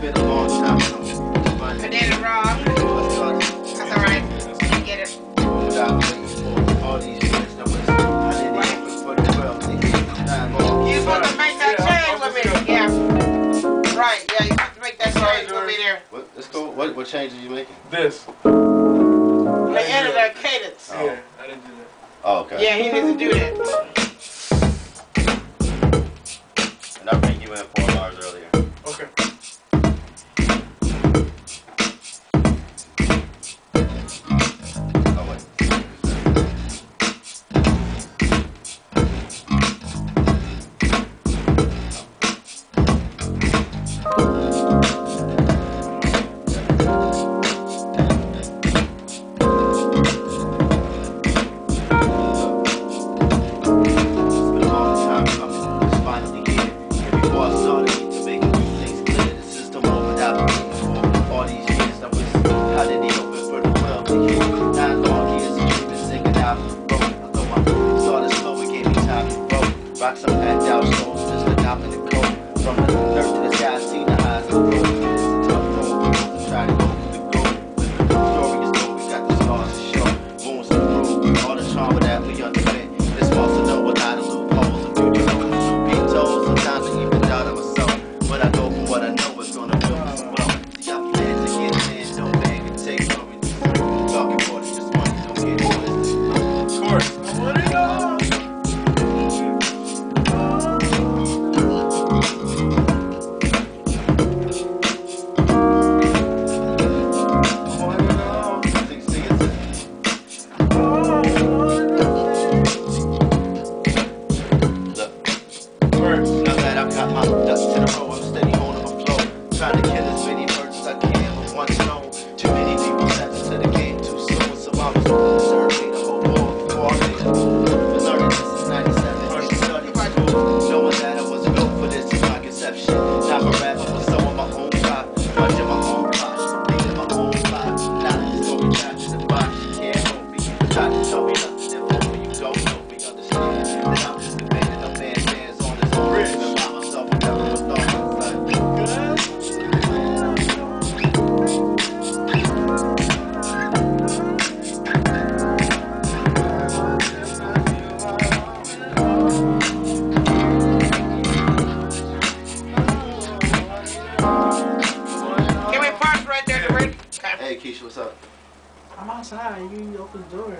been a long time. But Banana raw. That's alright. make that change. Yeah. Right. Yeah, you have to make that change over there. What, let's. What, change are you making? This. The end of that cadence. Oh. Yeah, I didn't do that. Oh, okay. Yeah, he didn't do that. Rock some out souls, just adopting the code from the nurse. trying to kill as many birds as I can. Hey, Keisha, what's up? I'm outside. You open the door.